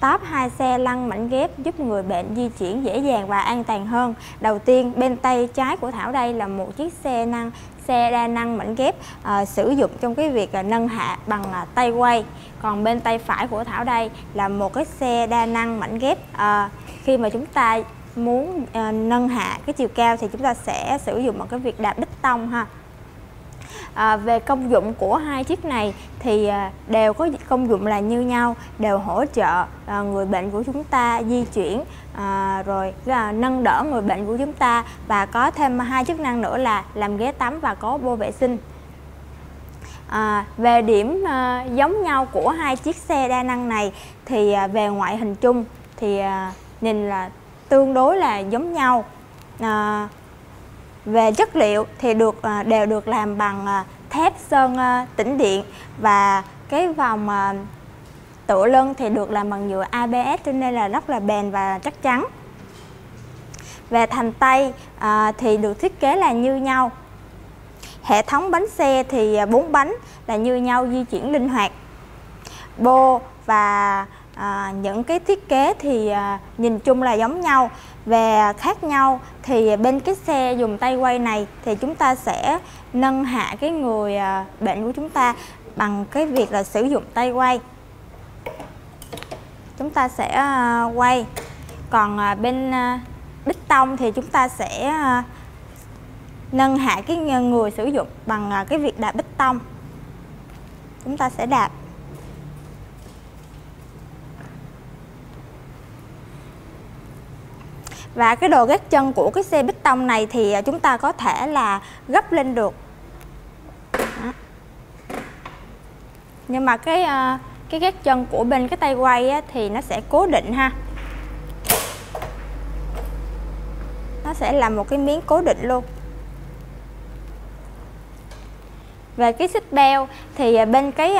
Top hai xe lăn mảnh ghép giúp người bệnh di chuyển dễ dàng và an toàn hơn. Đầu tiên, bên tay trái của Thảo đây là một chiếc xe năng xe đa năng mảnh ghép à, sử dụng trong cái việc à, nâng hạ bằng à, tay quay. Còn bên tay phải của Thảo đây là một cái xe đa năng mảnh ghép à, khi mà chúng ta muốn à, nâng hạ cái chiều cao thì chúng ta sẽ sử dụng một cái việc đạp đích tông ha. À, về công dụng của hai chiếc này thì à, đều có công dụng là như nhau, đều hỗ trợ à, người bệnh của chúng ta di chuyển à, rồi à, nâng đỡ người bệnh của chúng ta và có thêm hai chức năng nữa là làm ghế tắm và có bô vệ sinh. À, về điểm à, giống nhau của hai chiếc xe đa năng này thì à, về ngoại hình chung thì à, nhìn là tương đối là giống nhau. À, về chất liệu thì được à, đều được làm bằng à, thép sơn à, tĩnh điện và cái vòng tựa lưng thì được làm bằng nhựa ABS cho nên là rất là bền và chắc chắn. Về thành tay thì được thiết kế là như nhau. Hệ thống bánh xe thì bốn bánh là như nhau di chuyển linh hoạt. Bô và à, những cái thiết kế thì à, nhìn chung là giống nhau về khác nhau, thì bên cái xe dùng tay quay này thì chúng ta sẽ nâng hạ cái người à, bệnh của chúng ta bằng cái việc là sử dụng tay quay. Chúng ta sẽ à, quay. Còn à, bên bích tông thì chúng ta sẽ nâng hạ cái người sử dụng bằng cái việc đạp bích tông. Chúng ta sẽ đạp. Và cái đồ gác chân của cái xe bích tông này thì à, chúng ta có thể là gấp lên được. Đó. Nhưng mà cái à, cái gác chân của bên cái tay quay á, thì nó sẽ cố định ha. Nó sẽ là một cái miếng cố định luôn. Về cái xích beo thì à, bên cái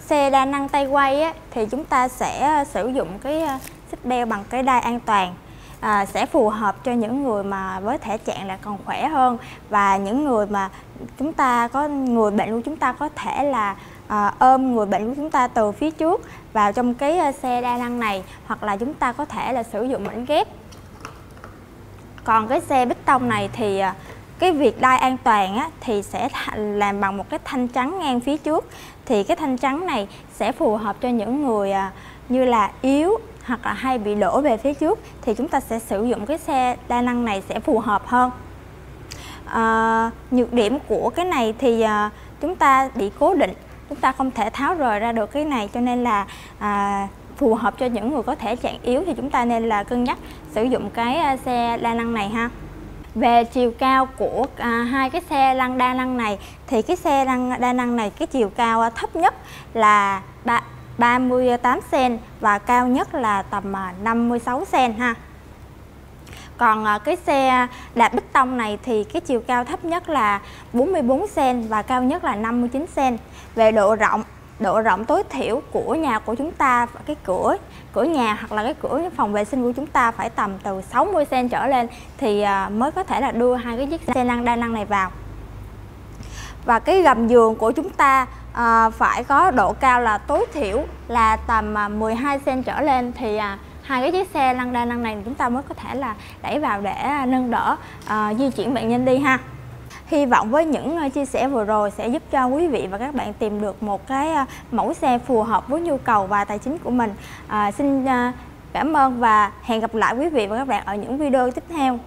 xe đa năng tay quay á, thì chúng ta sẽ sử dụng cái xích beo bằng cái đai an toàn à, sẽ phù hợp cho những người mà với thể trạng là còn khỏe hơn và những người mà chúng ta có người bệnh của chúng ta có thể là à, ôm người bệnh của chúng ta từ phía trước vào trong cái à, xe đa năng này hoặc là chúng ta có thể là sử dụng mảnh ghép. Còn cái xe bích tông này thì à, cái việc đai an toàn á, thì sẽ làm bằng một cái thanh trắng ngang phía trước. Thì cái thanh trắng này sẽ phù hợp cho những người à, như là yếu hoặc là hay bị đổ về phía trước thì chúng ta sẽ sử dụng cái xe đa năng này sẽ phù hợp hơn. À, nhược điểm của cái này thì à, chúng ta bị cố định chúng ta không thể tháo rời ra được cái này cho nên là à, phù hợp cho những người có thể trạng yếu thì chúng ta nên là cân nhắc sử dụng cái xe đa năng này ha. Về chiều cao của à, hai cái xe lăn đa năng này thì cái xe lăn đa năng này cái chiều cao thấp nhất là 3, 38 cm và cao nhất là tầm à, 56 cm ha. Còn à, cái xe đạp bích tông này thì cái chiều cao thấp nhất là 44 cm và cao nhất là 59 cm. Về độ rộng, độ rộng tối thiểu của nhà của chúng ta cái cửa cửa nhà hoặc là cái cửa phòng vệ sinh của chúng ta phải tầm từ 60 cm trở lên thì à, mới có thể là đưa hai cái chiếc xe lăn đa năng này vào. Và cái gầm giường của chúng ta à, phải có độ cao là tối thiểu là tầm à, 12 cm trở lên thì à, hai cái chiếc xe lăn đa năng này chúng ta mới có thể là đẩy vào để à, nâng đỡ à, di chuyển bệnh nhân đi ha Hy vọng với những ờ, chia sẻ vừa rồi sẽ giúp cho quý vị và các bạn tìm được một cái à, mẫu xe phù hợp với nhu cầu và tài chính của mình. À, xin cảm ơn và hẹn gặp lại quý vị và các bạn ở những video tiếp theo.